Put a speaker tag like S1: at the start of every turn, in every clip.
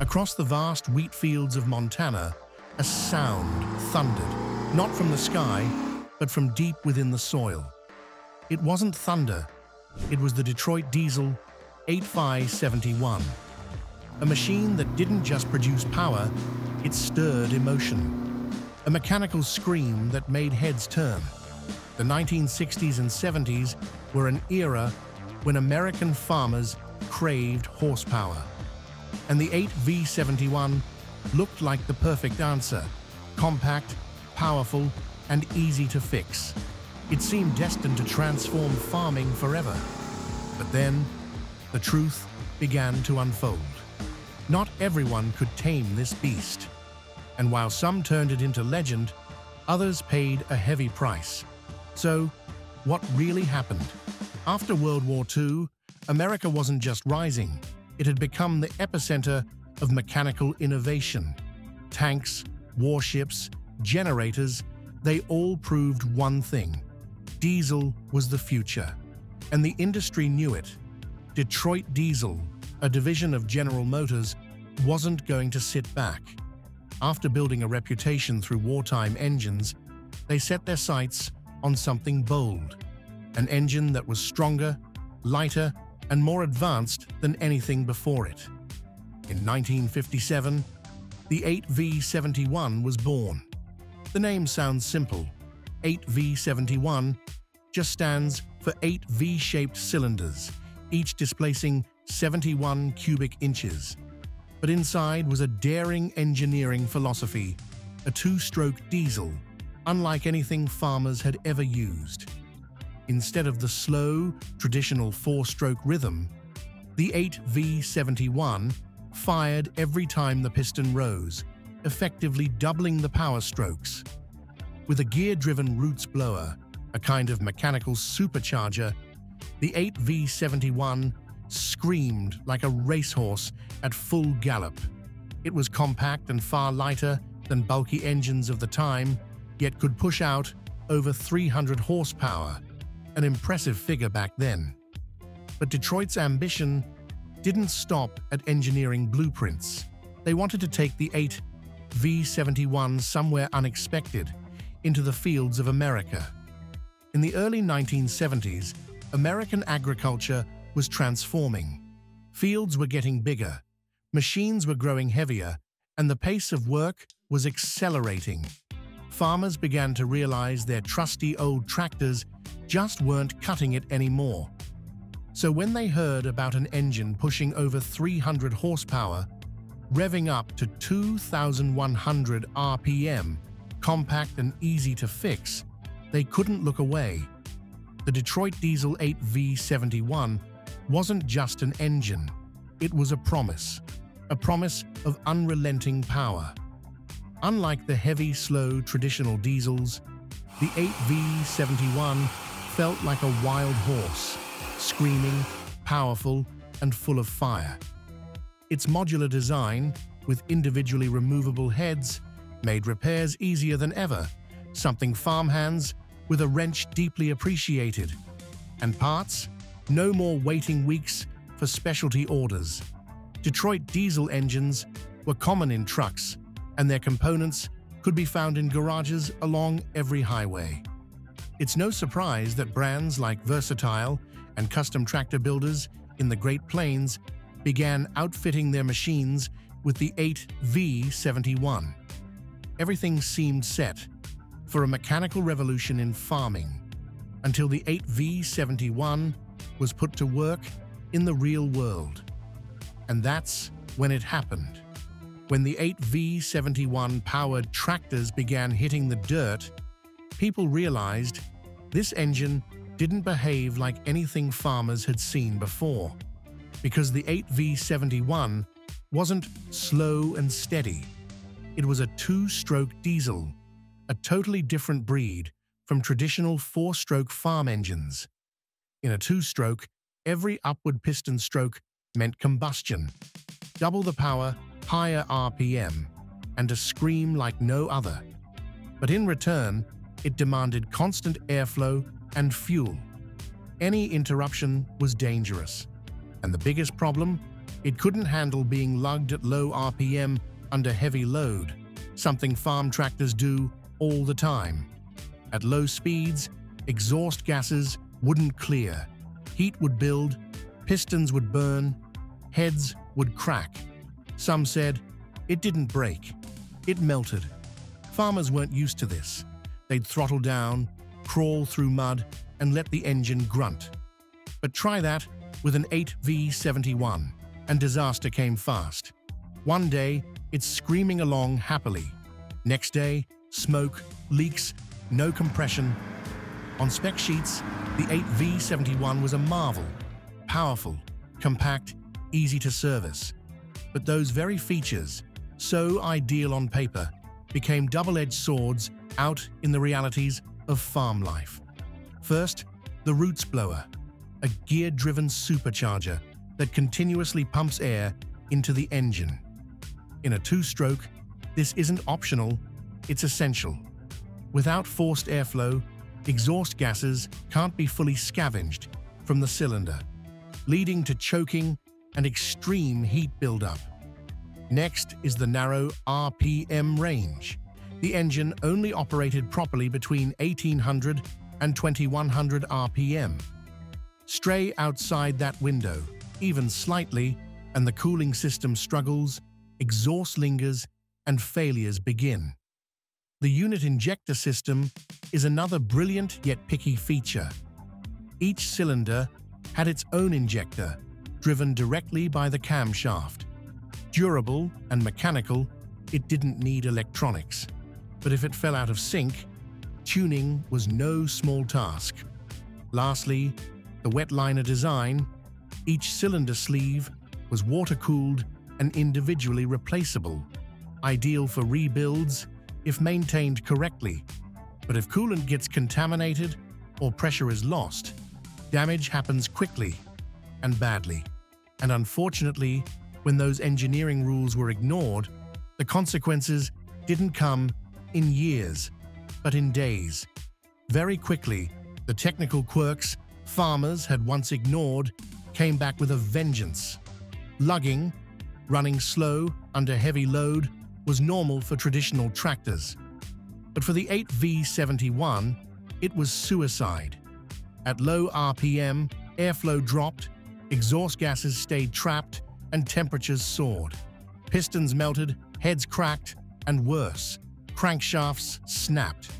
S1: Across the vast wheat fields of Montana, a sound thundered, not from the sky, but from deep within the soil. It wasn't thunder, it was the Detroit Diesel 8V71, a machine that didn't just produce power, it stirred emotion. A mechanical scream that made heads turn. The 1960s and 70s were an era when American farmers craved horsepower. And the 8V71 looked like the perfect answer. Compact, powerful, and easy to fix. It seemed destined to transform farming forever. But then, the truth began to unfold. Not everyone could tame this beast. And while some turned it into legend, others paid a heavy price. So, what really happened? After World War II, America wasn't just rising, it had become the epicenter of mechanical innovation. Tanks, warships, generators, they all proved one thing. Diesel was the future, and the industry knew it. Detroit Diesel, a division of General Motors, wasn't going to sit back. After building a reputation through wartime engines, they set their sights on something bold, an engine that was stronger, lighter, and more advanced than anything before it. In 1957, the 8V71 was born. The name sounds simple. 8V71 just stands for 8 V-shaped cylinders, each displacing 71 cubic inches. But inside was a daring engineering philosophy, a two-stroke diesel, unlike anything farmers had ever used. Instead of the slow, traditional four-stroke rhythm, the 8V71 fired every time the piston rose, effectively doubling the power strokes. With a gear-driven roots blower, a kind of mechanical supercharger, the 8V71 screamed like a racehorse at full gallop. It was compact and far lighter than bulky engines of the time, yet could push out over 300 horsepower, an impressive figure back then. But Detroit's ambition didn't stop at engineering blueprints. They wanted to take the 8 V-71 somewhere unexpected, into the fields of America. In the early 1970s, American agriculture was transforming. Fields were getting bigger, machines were growing heavier, and the pace of work was accelerating. Farmers began to realize their trusty old tractors just weren't cutting it anymore. So when they heard about an engine pushing over 300 horsepower, revving up to 2,100 RPM, compact and easy to fix, they couldn't look away. The Detroit Diesel 8V71 wasn't just an engine, it was a promise, a promise of unrelenting power. Unlike the heavy, slow, traditional diesels, the 8V71 felt like a wild horse, screaming, powerful, and full of fire. Its modular design, with individually removable heads, made repairs easier than ever, something farmhands with a wrench deeply appreciated. And parts no more waiting weeks for specialty orders. Detroit diesel engines were common in trucks, and their components could be found in garages along every highway. It's no surprise that brands like Versatile and custom tractor builders in the Great Plains began outfitting their machines with the 8V71. Everything seemed set for a mechanical revolution in farming until the 8V71 was put to work in the real world. And that's when it happened. When the 8V71 powered tractors began hitting the dirt, people realized this engine didn't behave like anything farmers had seen before. Because the 8V71 wasn't slow and steady. It was a two-stroke diesel, a totally different breed from traditional four-stroke farm engines. In a two-stroke, every upward piston stroke meant combustion, double the power, higher RPM, and a scream like no other. But in return, it demanded constant airflow and fuel. Any interruption was dangerous. And the biggest problem? It couldn't handle being lugged at low RPM under heavy load, something farm tractors do all the time. At low speeds, exhaust gases wouldn't clear, heat would build, pistons would burn, heads would crack. Some said it didn't break, it melted. Farmers weren't used to this. They'd throttle down, crawl through mud, and let the engine grunt. But try that with an 8V71, and disaster came fast. One day, it's screaming along happily. Next day, smoke, leaks, no compression. On spec sheets, the 8V71 was a marvel. Powerful, compact, easy to service. But those very features, so ideal on paper, became double-edged swords out in the realities of farm life. First, the Roots Blower, a gear-driven supercharger that continuously pumps air into the engine. In a two-stroke, this isn't optional, it's essential. Without forced airflow, exhaust gases can't be fully scavenged from the cylinder, leading to choking and extreme heat buildup. Next is the narrow RPM range. The engine only operated properly between 1800 and 2100 RPM. Stray outside that window, even slightly, and the cooling system struggles, exhaust lingers, and failures begin. The unit injector system is another brilliant yet picky feature. Each cylinder had its own injector, driven directly by the camshaft. Durable and mechanical, it didn't need electronics. But if it fell out of sync, tuning was no small task. Lastly, the wet liner design, each cylinder sleeve was water-cooled and individually replaceable, ideal for rebuilds if maintained correctly. But if coolant gets contaminated or pressure is lost, damage happens quickly and badly. And unfortunately, when those engineering rules were ignored, the consequences didn't come in years, but in days. Very quickly, the technical quirks farmers had once ignored came back with a vengeance. Lugging, running slow under heavy load, was normal for traditional tractors. But for the 8V71, it was suicide. At low RPM, airflow dropped, exhaust gases stayed trapped, and temperatures soared. Pistons melted, heads cracked, and worse, crankshafts snapped.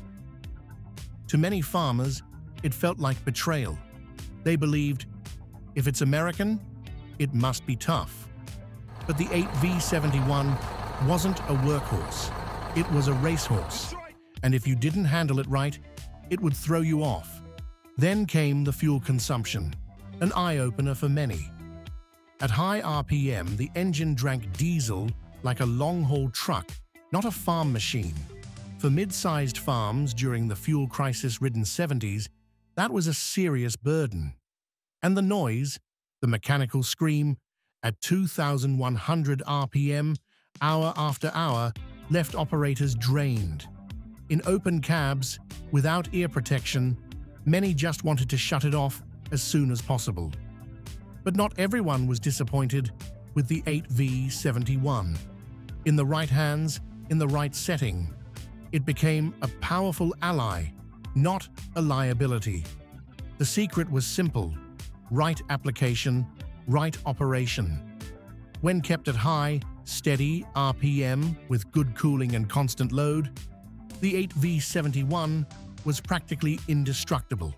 S1: To many farmers, it felt like betrayal. They believed, if it's American, it must be tough. But the 8V71 wasn't a workhorse, it was a racehorse. And if you didn't handle it right, it would throw you off. Then came the fuel consumption, an eye-opener for many. At high RPM, the engine drank diesel like a long-haul truck not a farm machine. For mid-sized farms during the fuel crisis-ridden 70s, that was a serious burden. And the noise, the mechanical scream, at 2,100 RPM, hour after hour, left operators drained. In open cabs, without ear protection, many just wanted to shut it off as soon as possible. But not everyone was disappointed with the 8V71. In the right hands, in the right setting, it became a powerful ally, not a liability. The secret was simple, right application, right operation. When kept at high, steady RPM with good cooling and constant load, the 8V71 was practically indestructible.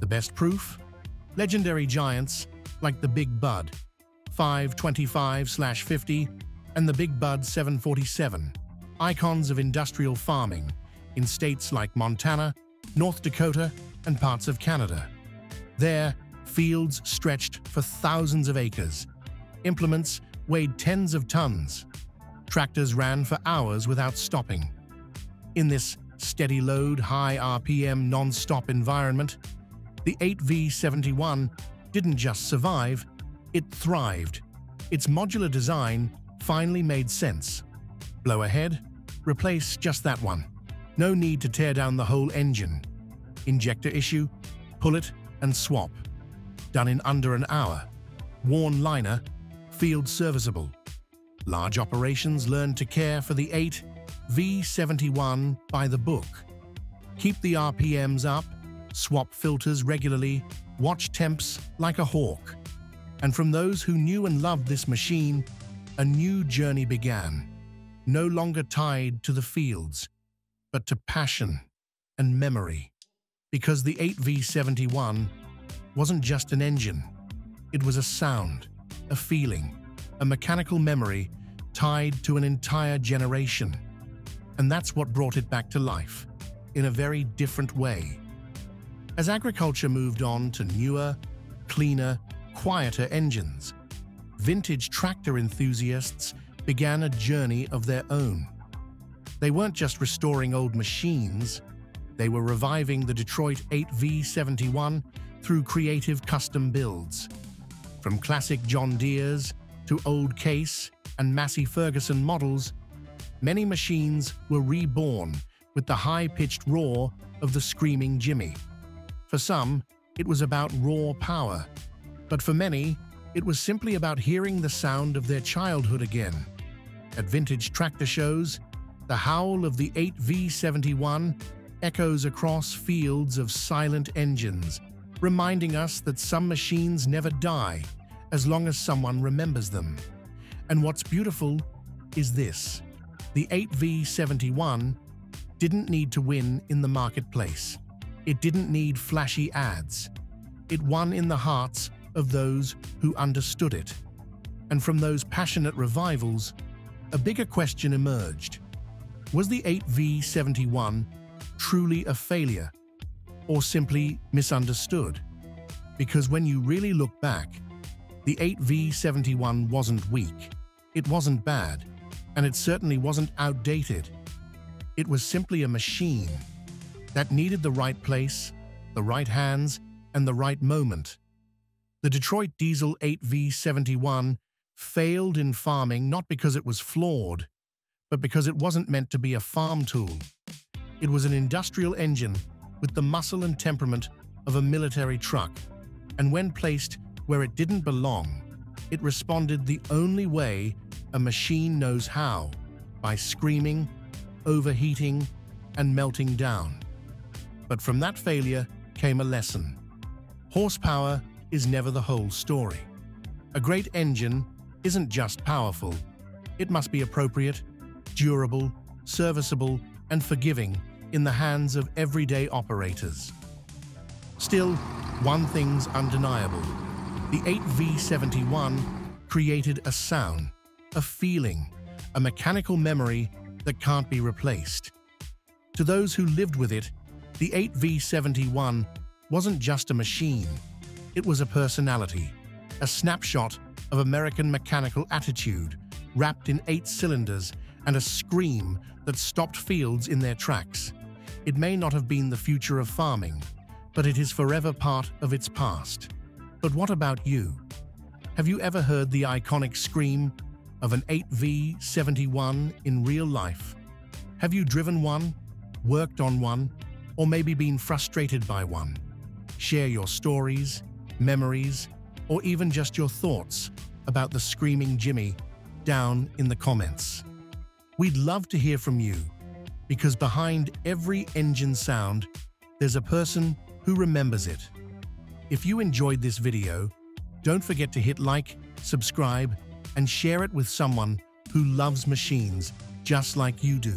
S1: The best proof? Legendary giants like the Big Bud 525-50 and the Big Bud 747 icons of industrial farming in states like Montana, North Dakota, and parts of Canada. There, fields stretched for thousands of acres. Implements weighed tens of tons. Tractors ran for hours without stopping. In this steady load, high RPM, non-stop environment, the 8V71 didn't just survive, it thrived. Its modular design finally made sense. Blow ahead, replace just that one. No need to tear down the whole engine. Injector issue, pull it and swap. Done in under an hour. Worn liner, field serviceable. Large operations learned to care for the 8 V71 by the book. Keep the RPMs up, swap filters regularly, watch temps like a hawk. And from those who knew and loved this machine, a new journey began, no longer tied to the fields, but to passion and memory. Because the 8V71 wasn't just an engine, it was a sound, a feeling, a mechanical memory tied to an entire generation. And that's what brought it back to life, in a very different way. As agriculture moved on to newer, cleaner, quieter engines, vintage tractor enthusiasts began a journey of their own. They weren't just restoring old machines, they were reviving the Detroit 8V71 through creative custom builds. From classic John Deere's to old Case and Massey Ferguson models, many machines were reborn with the high-pitched roar of the screaming Jimmy. For some, it was about raw power, but for many, it was simply about hearing the sound of their childhood again. At vintage tractor shows, the howl of the 8V71 echoes across fields of silent engines, reminding us that some machines never die as long as someone remembers them. And what's beautiful is this. The 8V71 didn't need to win in the marketplace. It didn't need flashy ads. It won in the hearts of those who understood it. And from those passionate revivals, a bigger question emerged. Was the 8V71 truly a failure or simply misunderstood? Because when you really look back, the 8V71 wasn't weak, it wasn't bad, and it certainly wasn't outdated. It was simply a machine that needed the right place, the right hands, and the right moment. The Detroit Diesel 8V71 failed in farming not because it was flawed, but because it wasn't meant to be a farm tool. It was an industrial engine with the muscle and temperament of a military truck, and when placed where it didn't belong, it responded the only way a machine knows how, by screaming, overheating, and melting down. But from that failure came a lesson. Horsepower is never the whole story. A great engine isn't just powerful. It must be appropriate, durable, serviceable, and forgiving in the hands of everyday operators. Still, one thing's undeniable. The 8V71 created a sound, a feeling, a mechanical memory that can't be replaced. To those who lived with it, the 8V71 wasn't just a machine, it was a personality, a snapshot of American mechanical attitude, wrapped in eight cylinders and a scream that stopped fields in their tracks. It may not have been the future of farming, but it is forever part of its past. But what about you? Have you ever heard the iconic scream of an 8V71 in real life? Have you driven one, worked on one, or maybe been frustrated by one? Share your stories, memories, or even just your thoughts about the Screaming Jimmy down in the comments. We'd love to hear from you, because behind every engine sound, there's a person who remembers it. If you enjoyed this video, don't forget to hit like, subscribe, and share it with someone who loves machines just like you do.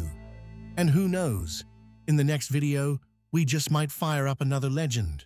S1: And who knows, in the next video, we just might fire up another legend.